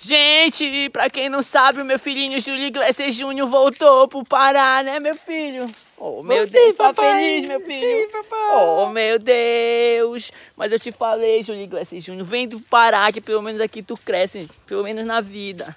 Gente, pra quem não sabe, o meu filhinho Júlio Iglesias Júnior voltou pro Pará, né, meu filho? Oh, meu Voltei, Deus, tá feliz, meu filho? Sim, papai. Oh, meu Deus. Mas eu te falei, Júlio Iglesias Júnior, vem do Pará, que pelo menos aqui tu cresce, pelo menos na vida.